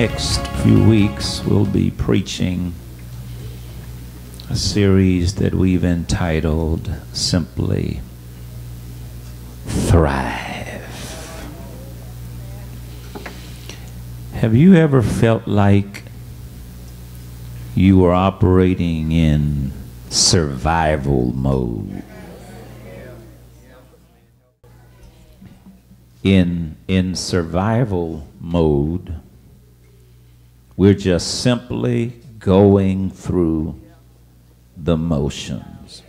next few weeks, we'll be preaching a series that we've entitled simply Thrive. Have you ever felt like you were operating in survival mode? In, in survival mode, we're just simply going through the motions.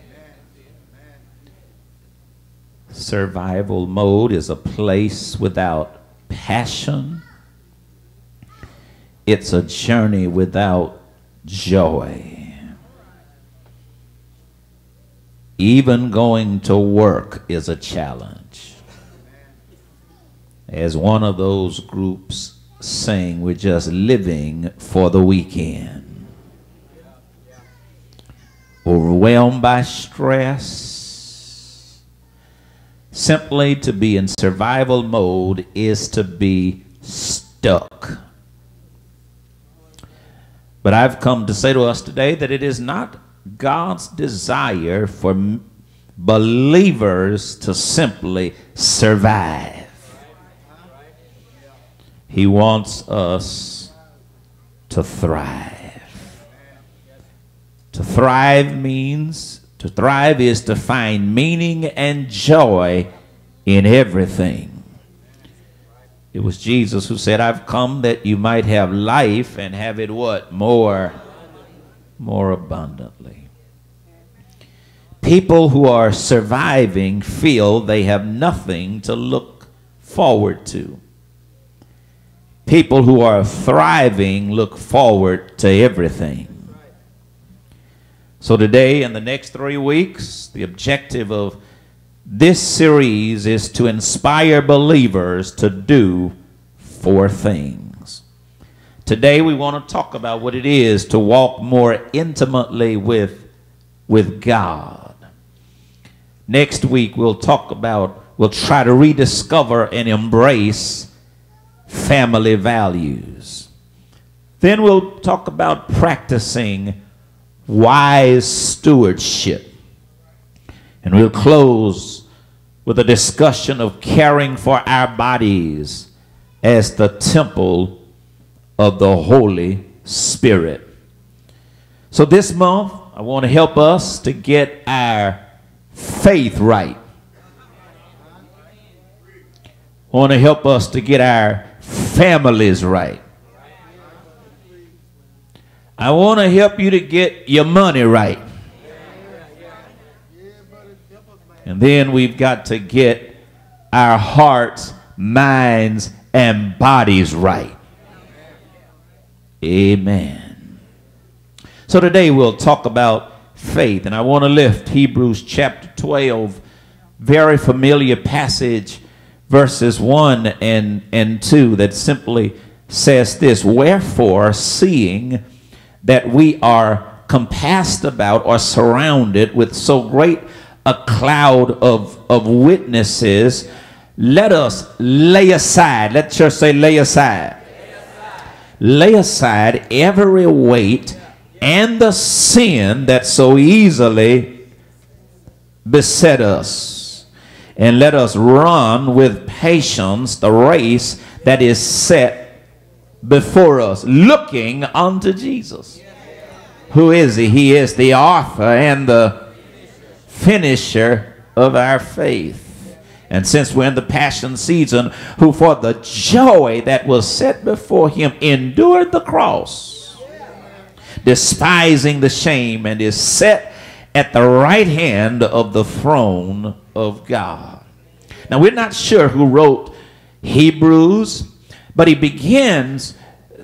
Survival mode is a place without passion. It's a journey without joy. Even going to work is a challenge. As one of those groups saying we're just living for the weekend. Overwhelmed by stress. Simply to be in survival mode is to be stuck. But I've come to say to us today that it is not God's desire for believers to simply survive. He wants us to thrive. To thrive means, to thrive is to find meaning and joy in everything. It was Jesus who said, I've come that you might have life and have it what? More, more abundantly. People who are surviving feel they have nothing to look forward to. People who are thriving look forward to everything. So today and the next three weeks, the objective of this series is to inspire believers to do four things. Today we want to talk about what it is to walk more intimately with, with God. Next week we'll talk about, we'll try to rediscover and embrace family values. Then we'll talk about practicing wise stewardship. And we'll close with a discussion of caring for our bodies as the temple of the Holy Spirit. So this month, I want to help us to get our faith right. I want to help us to get our families right. I want to help you to get your money right. And then we've got to get our hearts, minds, and bodies right. Amen. So today we'll talk about faith. And I want to lift Hebrews chapter 12, very familiar passage verses 1 and, and 2 that simply says this Wherefore, seeing that we are compassed about or surrounded with so great a cloud of, of witnesses, let us lay aside, let church say, lay aside. Lay aside, lay aside every weight and the sin that so easily beset us and let us run with patience the race that is set before us, looking unto Jesus. Who is he? He is the author and the finisher of our faith. And since we're in the passion season, who for the joy that was set before him endured the cross, despising the shame, and is set at the right hand of the throne of God. Now, we're not sure who wrote Hebrews, but he begins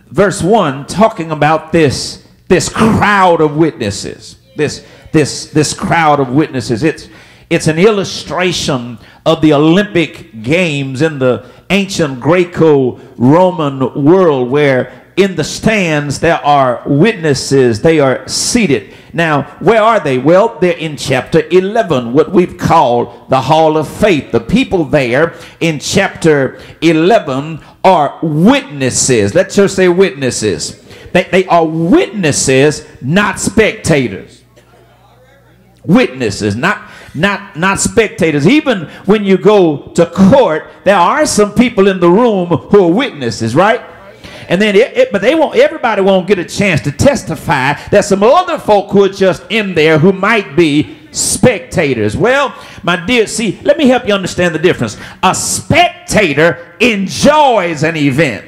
verse 1 talking about this, this crowd of witnesses. This, this, this crowd of witnesses. It's, it's an illustration of the Olympic Games in the ancient Greco Roman world where in the stands there are witnesses, they are seated. Now, where are they? Well, they're in chapter 11, what we've called the Hall of Faith. The people there in chapter 11 are witnesses. let's just say witnesses. They, they are witnesses, not spectators. Witnesses, not not not spectators. Even when you go to court, there are some people in the room who are witnesses, right? And then, it, it, but they won't. Everybody won't get a chance to testify. That some other folk who are just in there who might be spectators. Well, my dear, see, let me help you understand the difference. A spectator enjoys an event,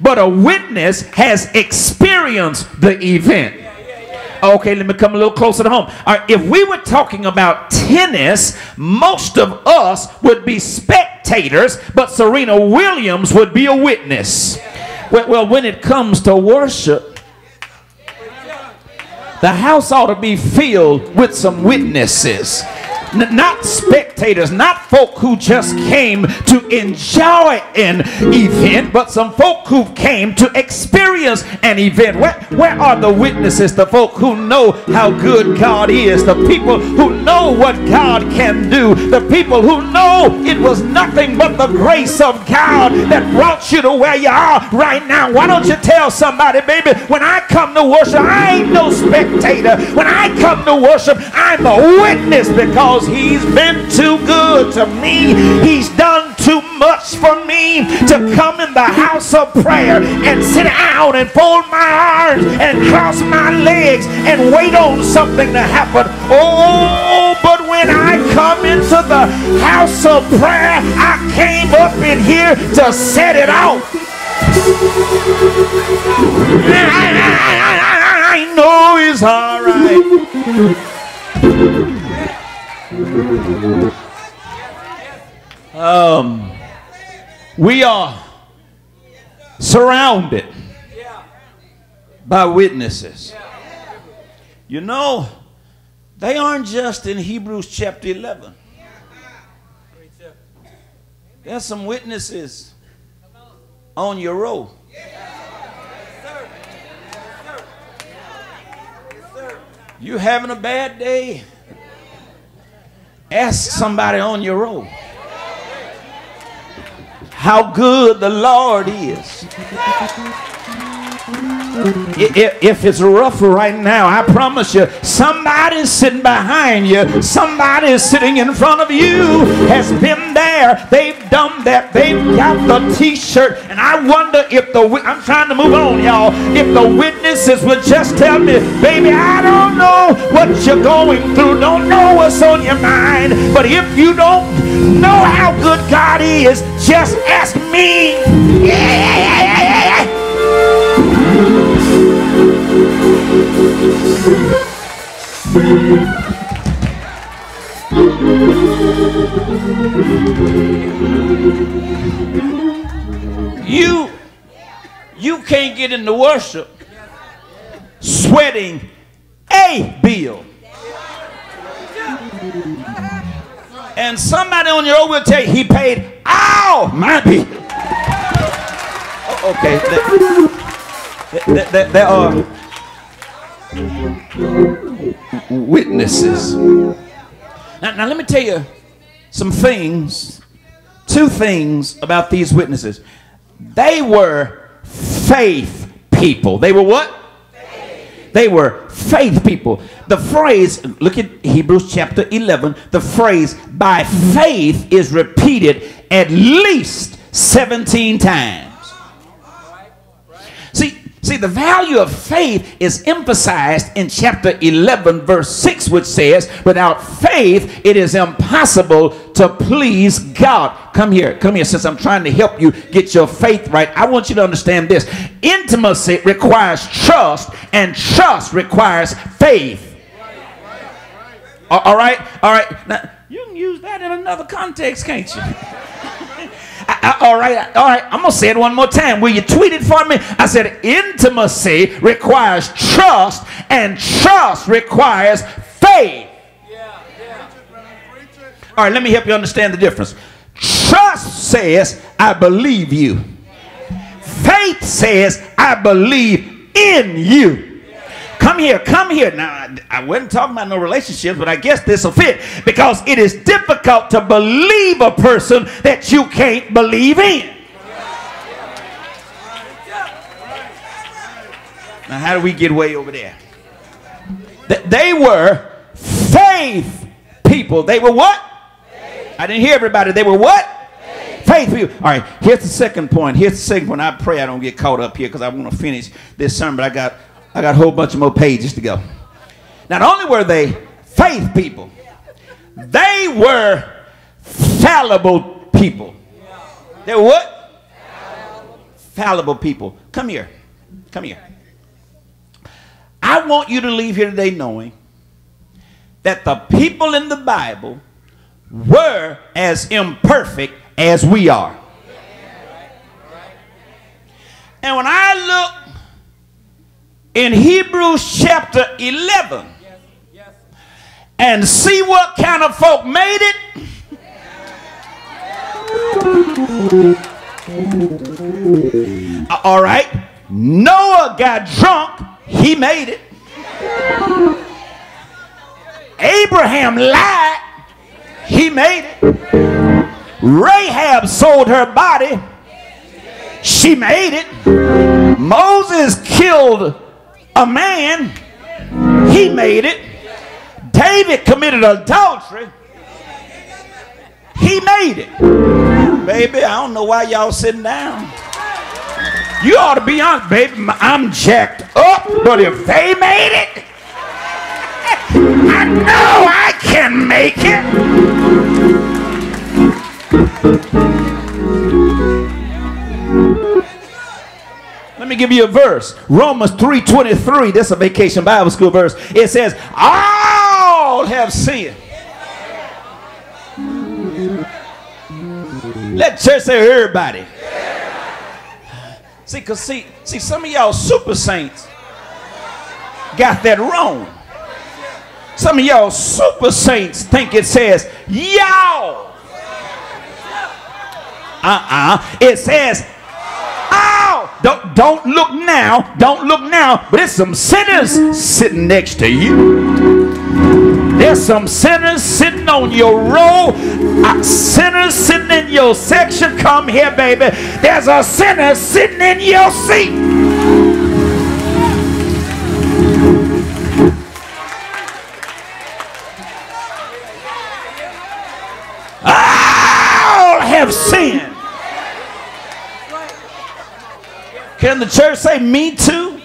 but a witness has experienced the event. Okay, let me come a little closer to home. All right, if we were talking about tennis, most of us would be spectators, but Serena Williams would be a witness. Well, well when it comes to worship, the house ought to be filled with some witnesses not spectators, not folk who just came to enjoy an event, but some folk who came to experience an event. Where, where are the witnesses, the folk who know how good God is, the people who know what God can do, the people who know it was nothing but the grace of God that brought you to where you are right now? Why don't you tell somebody, baby, when I come to worship, I ain't no spectator. When I come to worship, I'm a witness because he's been too good to me. He's done too much for me to come in the house of prayer and sit down and fold my arms and cross my legs and wait on something to happen. Oh, but when I come into the house of prayer, I came up in here to set it out. I know it's all right. Um, we are surrounded by witnesses. You know, they aren't just in Hebrews chapter 11. There's some witnesses on your road. You having a bad day? Ask somebody on your road how good the Lord is. If it's rough right now, I promise you, somebody's sitting behind you, somebody sitting in front of you, has been there, they've done that, they've got the t shirt. And I wonder if the, I'm trying to move on, y'all, if the witnesses would just tell me, baby, I don't know what you're going through, don't know what's on your mind, but if you don't know how good God is, just ask me. Yeah, yeah, yeah, you you can't get into worship sweating a bill. And somebody on your own will tell you he paid all my bill. Oh, okay. There, there are witnesses. Now, now, let me tell you some things, two things about these witnesses. They were faith people. They were what? They were faith people. The phrase, look at Hebrews chapter 11, the phrase by faith is repeated at least 17 times. See, the value of faith is emphasized in chapter 11, verse 6, which says, Without faith, it is impossible to please God. Come here, come here, since I'm trying to help you get your faith right. I want you to understand this intimacy requires trust, and trust requires faith. All right, all right. Now, you can use that in another context, can't you? All right, all right. I'm gonna say it one more time. Will you tweet it for me? I said intimacy requires trust, and trust requires faith. All right, let me help you understand the difference. Trust says, I believe you. Faith says, I believe in you. Come here, come here. Now, I, I wasn't talking about no relationships, but I guess this will fit because it is difficult to believe a person that you can't believe in. Now, how do we get way over there? They were faith people. They were what? Faith. I didn't hear everybody. They were what? Faith. faith people. All right, here's the second point. Here's the second point. I pray I don't get caught up here because I want to finish this sermon, but I got I got a whole bunch of more pages to go. Not only were they faith people, they were fallible people. They were what? Fallible people. Come here. Come here. I want you to leave here today knowing that the people in the Bible were as imperfect as we are. And when I look in Hebrews chapter 11 and see what kind of folk made it, uh, all right, Noah got drunk, he made it. Abraham lied. He made it. Rahab sold her body. She made it. Moses killed a man. He made it. David committed adultery. He made it. Baby, I don't know why y'all sitting down. You ought to be honest, baby. I'm jacked up, but if they made it, I know I can make it. Me give you a verse. Romans 3.23. This is a vacation Bible school verse. It says, all have sinned. Let church say everybody. See, cause see, see, some of y'all super saints got that wrong. Some of y'all super saints think it says y'all. Uh-uh. It says. Don't, don't look now. Don't look now. But it's some sinners sitting next to you. There's some sinners sitting on your row. Uh, sinners sitting in your section. Come here, baby. There's a sinner sitting in your seat. Can the church say, Me too?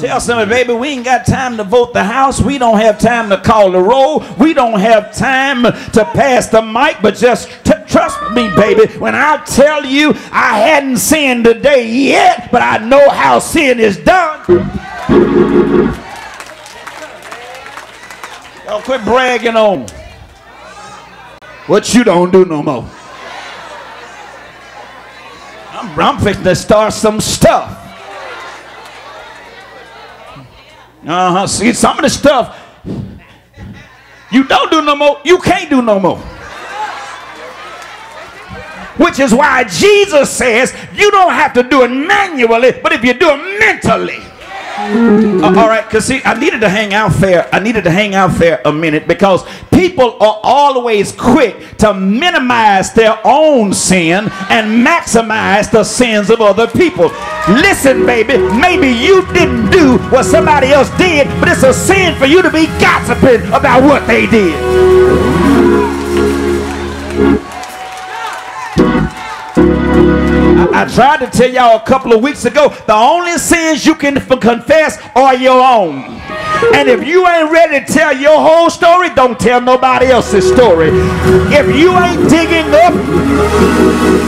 Tell somebody, baby, we ain't got time to vote the House. We don't have time to call the roll. We don't have time to pass the mic, but just trust me, baby. When I tell you I hadn't sinned today yet, but I know how sin is done. Y'all quit bragging on what you don't do no more. I'm, I'm fixing to start some stuff. Uh huh. See, some of the stuff you don't do no more, you can't do no more. Which is why Jesus says you don't have to do it manually, but if you do it mentally. Uh, all right, because see, I needed to hang out there. I needed to hang out there a minute because people are always quick to minimize their own sin and maximize the sins of other people. Listen, baby, maybe you didn't do what somebody else did, but it's a sin for you to be gossiping about what they did. I tried to tell y'all a couple of weeks ago, the only sins you can confess are your own. And if you ain't ready to tell your whole story, don't tell nobody else's story. If you ain't digging up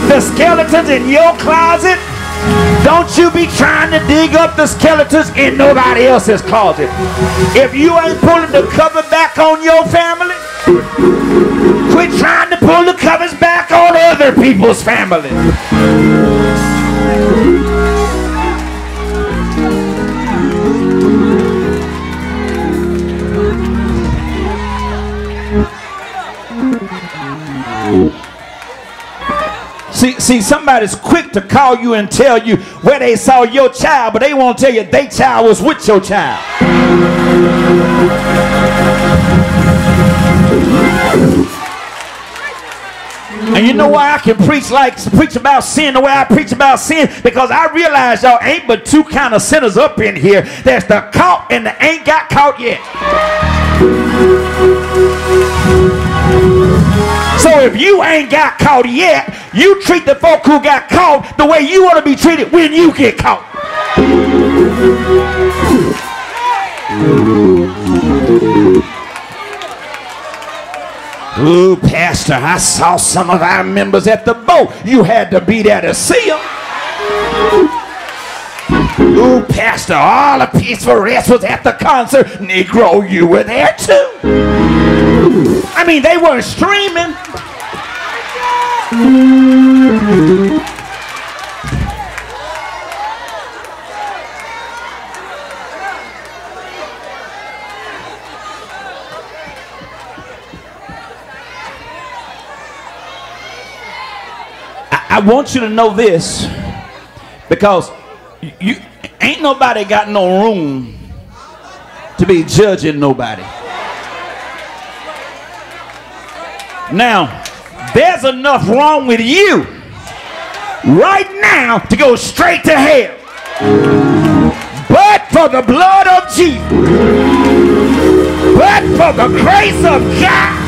the skeletons in your closet, don't you be trying to dig up the skeletons in nobody else's closet. If you ain't pulling the cover back on your family, quit trying to pull the covers back on other people's families. See, see, somebody's quick to call you and tell you where they saw your child, but they won't tell you their child was with your child. And you know why I can preach like preach about sin the way I preach about sin? Because I realize y'all ain't but two kind of sinners up in here. There's the caught and the ain't got caught yet. So if you ain't got caught yet, you treat the folk who got caught the way you want to be treated when you get caught. Ooh, Pastor, I saw some of our members at the boat. You had to be there to see them. Ooh, Pastor, all the peaceful rest was at the concert. Negro, you were there too. I mean, they weren't streaming. I want you to know this because you, you ain't nobody got no room to be judging nobody. Now, there's enough wrong with you right now to go straight to hell. But for the blood of Jesus, but for the grace of God.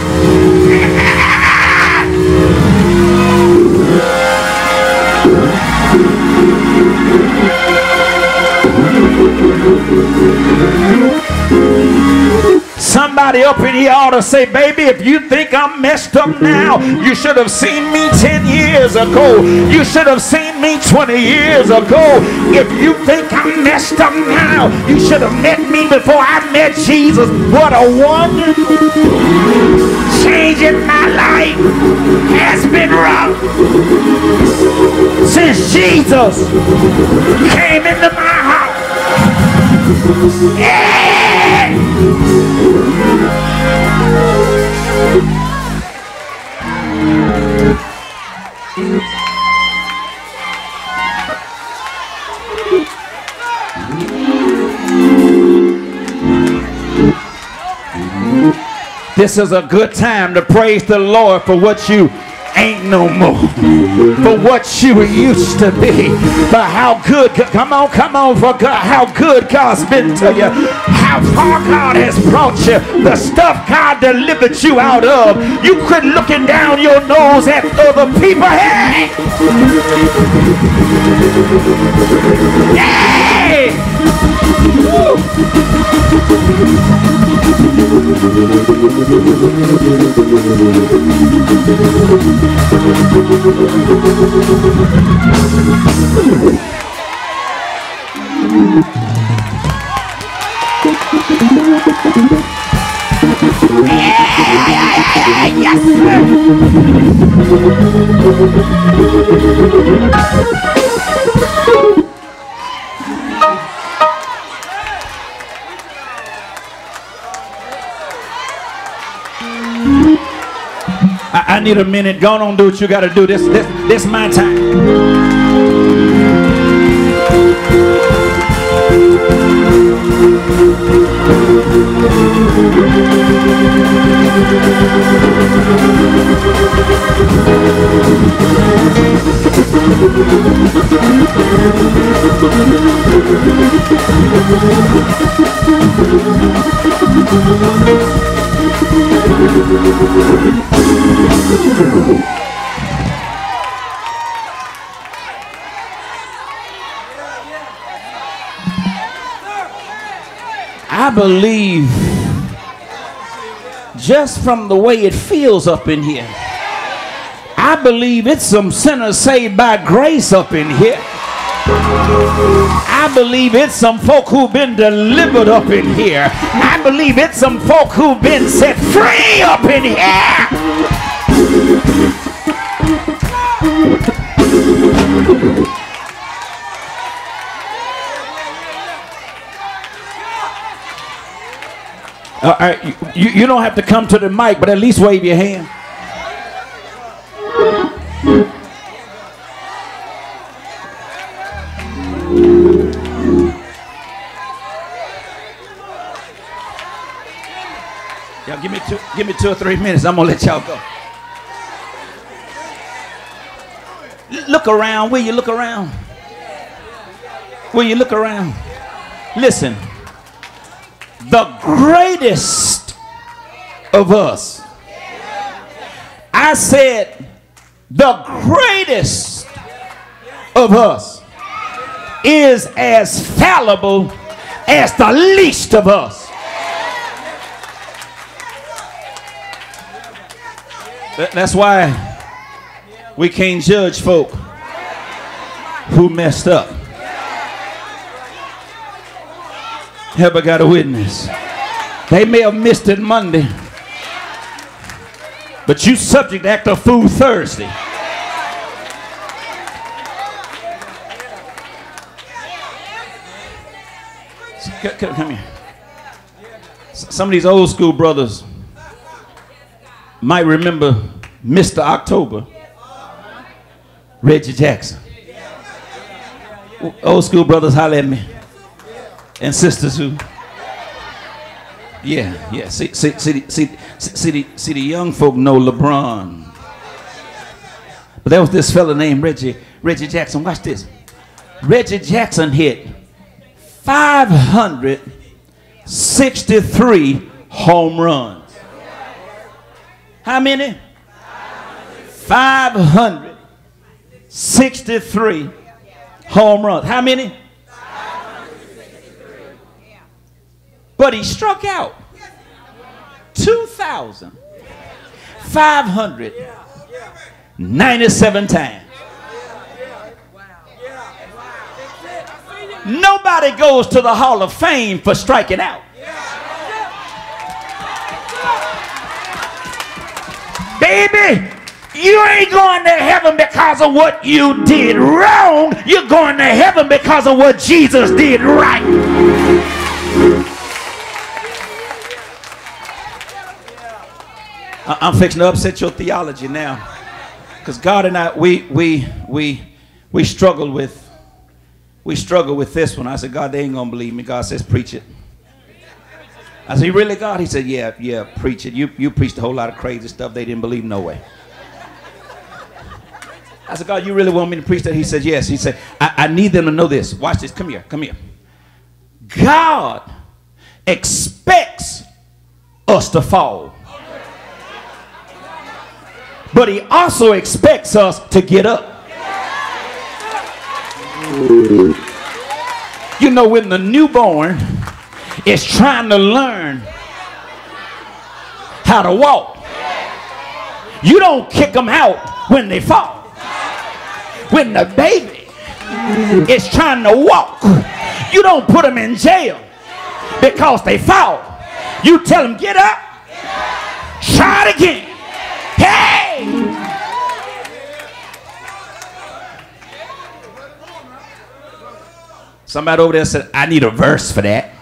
Somebody up in here ought to say, baby, if you think I'm messed up now, you should have seen me 10 years ago. You should have seen me 20 years ago. If you think I'm messed up now, you should have met me before I met Jesus. What a wonder. Changing my life has been rough. Since Jesus came into my! This is a good time to praise the Lord for what you ain't no more. For what you used to be. For how good, come on, come on, for God, how good God's been to you. How far God has brought you. The stuff God delivered you out of. You quit looking down your nose at other people. Hey! Yes! I, I need a minute. Go on, do what you got to do. This, this, this my time. I believe just from the way it feels up in here. I believe it's some sinners saved by grace up in here. I believe it's some folk who've been delivered up in here. I believe it's some folk who've been set free up in here. Uh, All right, you, you don't have to come to the mic, but at least wave your hand. Give me two, give me two or three minutes. I'm gonna let y'all go. Look around. Will you look around? Will you look around? Listen. The greatest of us. I said, the greatest of us is as fallible as the least of us. That's why we can't judge folk who messed up. Have I got a witness? They may have missed it Monday, but you subject act a fool Thursday. Come here. Some of these old school brothers might remember Mr. October, Reggie Jackson. Old school brothers, holler at me. And sisters who. Yeah, yeah. See, see, see, see, see, the, see the young folk know LeBron. But there was this fella named Reggie, Reggie Jackson. Watch this. Reggie Jackson hit 563 home runs. How many? 563 home runs. How many? But he struck out 2,597 times. Nobody goes to the Hall of Fame for striking out. Baby, you ain't going to heaven because of what you did wrong. You're going to heaven because of what Jesus did right. I'm fixing to upset your theology now. Because God and I, we, we, we, we struggle with we struggle with this one. I said, God, they ain't gonna believe me. God says, preach it. I said, really, God? He said, yeah, yeah, preach it. You, you preached a whole lot of crazy stuff they didn't believe no way. I said, God, you really want me to preach that? He said, yes. He said, I, I need them to know this. Watch this. Come here. Come here. God expects us to fall. But he also expects us to get up. You know, when the newborn is trying to learn how to walk, you don't kick them out when they fall. When the baby is trying to walk, you don't put them in jail because they fall. You tell them, get up, try it again. Hey! Somebody over there said, I need a verse for that.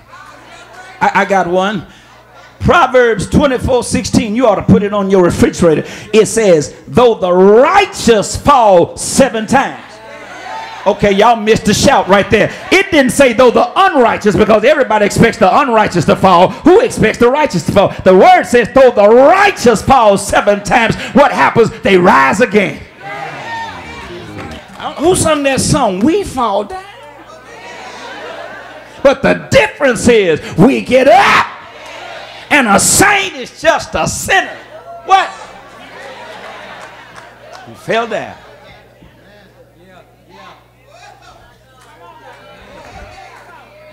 I, I got one. Proverbs 24 16, you ought to put it on your refrigerator. It says, Though the righteous fall seven times. Okay, y'all missed the shout right there. It didn't say though the unrighteous because everybody expects the unrighteous to fall. Who expects the righteous to fall? The word says though the righteous fall seven times, what happens? They rise again. Who sung that song? We fall down. But the difference is we get up and a saint is just a sinner. What? He fell down.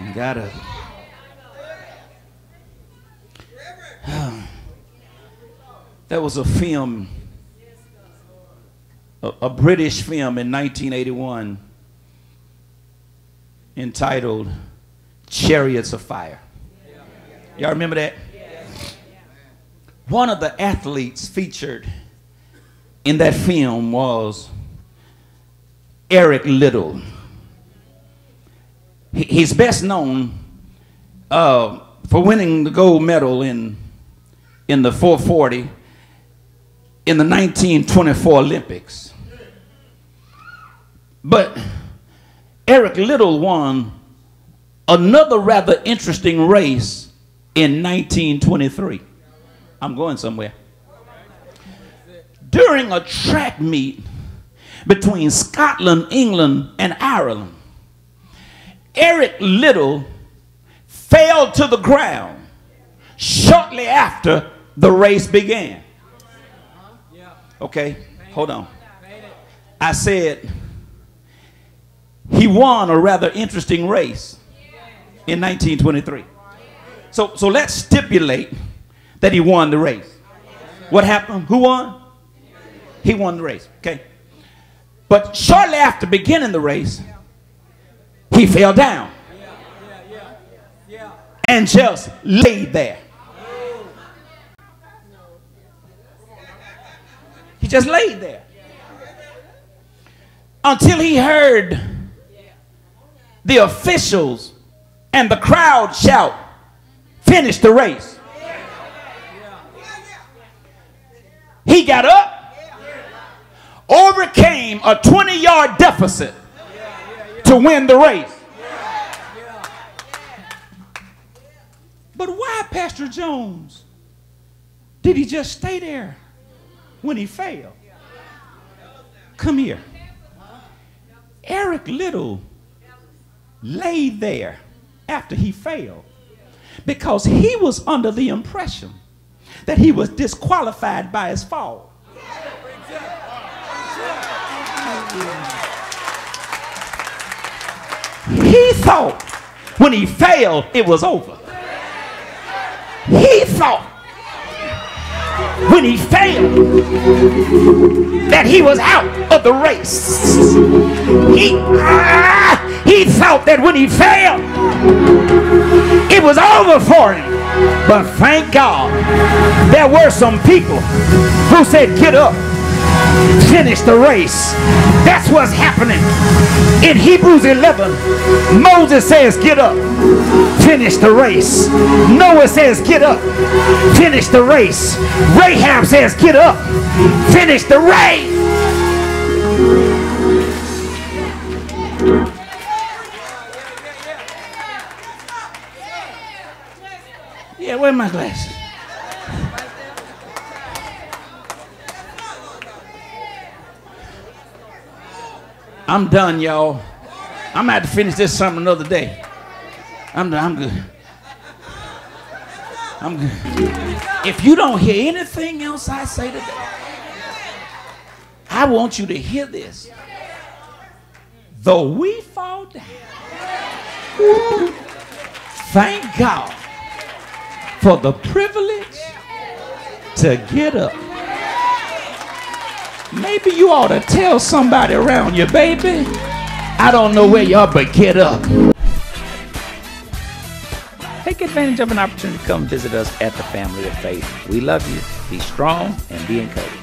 You gotta. There was a film, a, a British film in 1981 entitled chariots of fire. Y'all remember that? One of the athletes featured in that film was Eric Liddell. He's best known uh, for winning the gold medal in, in the 440 in the 1924 Olympics. But Eric Liddell won another rather interesting race in 1923. I'm going somewhere. During a track meet, between Scotland, England, and Ireland. Eric Liddell fell to the ground shortly after the race began. Okay, hold on. I said he won a rather interesting race in 1923. So, so let's stipulate that he won the race. What happened? Who won? He won the race. Okay. But shortly after beginning the race, he fell down and just laid there. He just laid there until he heard the officials and the crowd shout, Finish the race. He got up, overcame a 20 yard deficit to win the race. But why, Pastor Jones, did he just stay there when he failed? Come here. Eric Liddell lay there after he failed because he was under the impression that he was disqualified by his fall. He thought when he failed, it was over. He thought when he failed that he was out of the race. He, ah, he thought that when he failed, it was over for him. But thank God, there were some people who said, Get up finish the race. That's what's happening. In Hebrews 11, Moses says, Get up, finish the race. Noah says, Get up, finish the race. Rahab says, Get up, finish the race. Yeah, where my glasses? I'm done, y'all. I'm have to finish this sermon another day. I'm done. I'm good. I'm good. If you don't hear anything else I say today, I want you to hear this. Though we fall down, thank God for the privilege to get up. Maybe you ought to tell somebody around you, baby. I don't know where you are, but get up. Take advantage of an opportunity to come visit us at the Family of Faith. We love you. Be strong and be encouraged.